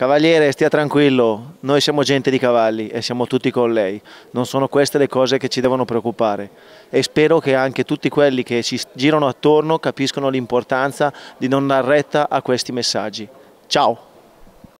Cavaliere, stia tranquillo, noi siamo gente di cavalli e siamo tutti con lei. Non sono queste le cose che ci devono preoccupare e spero che anche tutti quelli che ci girano attorno capiscono l'importanza di non dar retta a questi messaggi. Ciao!